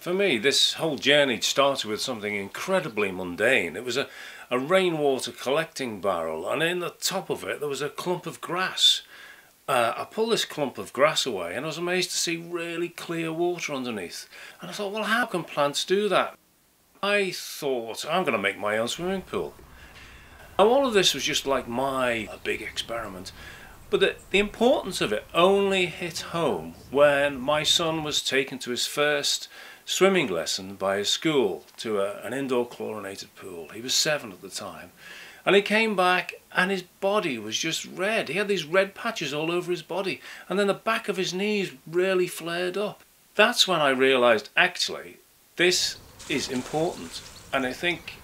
For me, this whole journey started with something incredibly mundane. It was a, a rainwater collecting barrel, and in the top of it there was a clump of grass. Uh, I pulled this clump of grass away and I was amazed to see really clear water underneath. And I thought, well, how can plants do that? I thought, I'm going to make my own swimming pool. Now, all of this was just like my big experiment. But the, the importance of it only hit home when my son was taken to his first swimming lesson by his school to a, an indoor chlorinated pool. He was seven at the time. And he came back and his body was just red. He had these red patches all over his body. And then the back of his knees really flared up. That's when I realised actually this is important. And I think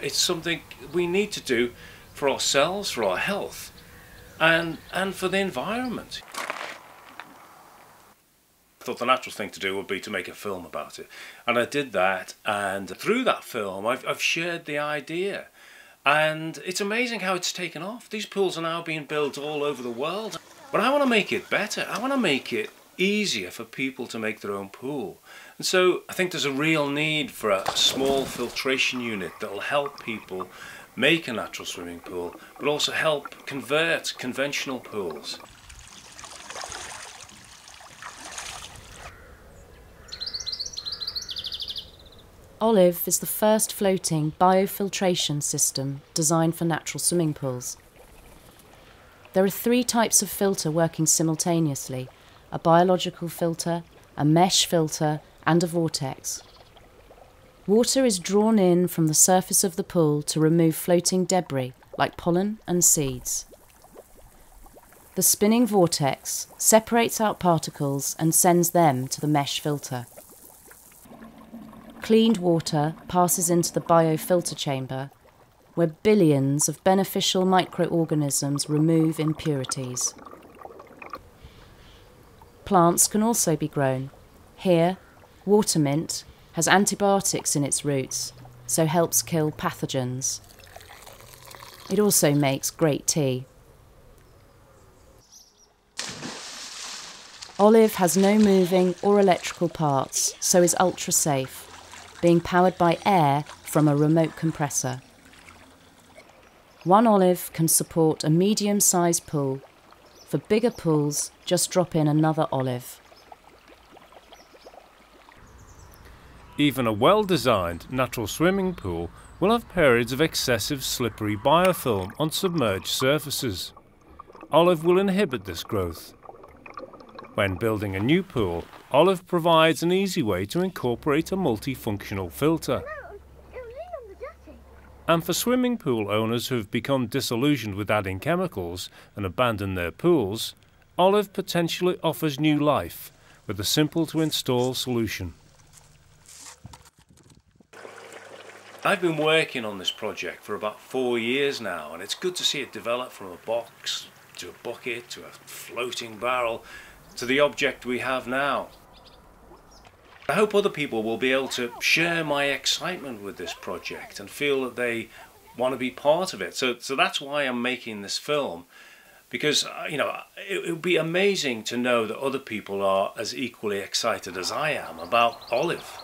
it's something we need to do for ourselves, for our health, and, and for the environment. Thought the natural thing to do would be to make a film about it. And I did that, and through that film, I've, I've shared the idea. And it's amazing how it's taken off. These pools are now being built all over the world. But I want to make it better. I want to make it easier for people to make their own pool. And so I think there's a real need for a small filtration unit that will help people make a natural swimming pool, but also help convert conventional pools. Olive is the first floating biofiltration system designed for natural swimming pools. There are three types of filter working simultaneously a biological filter, a mesh filter, and a vortex. Water is drawn in from the surface of the pool to remove floating debris like pollen and seeds. The spinning vortex separates out particles and sends them to the mesh filter. Cleaned water passes into the biofilter chamber, where billions of beneficial microorganisms remove impurities. Plants can also be grown. Here, water mint has antibiotics in its roots, so helps kill pathogens. It also makes great tea. Olive has no moving or electrical parts, so is ultra safe being powered by air from a remote compressor. One olive can support a medium sized pool. For bigger pools, just drop in another olive. Even a well designed natural swimming pool will have periods of excessive slippery biofilm on submerged surfaces. Olive will inhibit this growth. When building a new pool, Olive provides an easy way to incorporate a multifunctional filter. And for swimming pool owners who have become disillusioned with adding chemicals and abandoned their pools, Olive potentially offers new life with a simple to install solution. I've been working on this project for about four years now and it's good to see it develop from a box to a bucket to a floating barrel to the object we have now. I hope other people will be able to share my excitement with this project and feel that they want to be part of it. So, so that's why I'm making this film because uh, you know it, it would be amazing to know that other people are as equally excited as I am about Olive.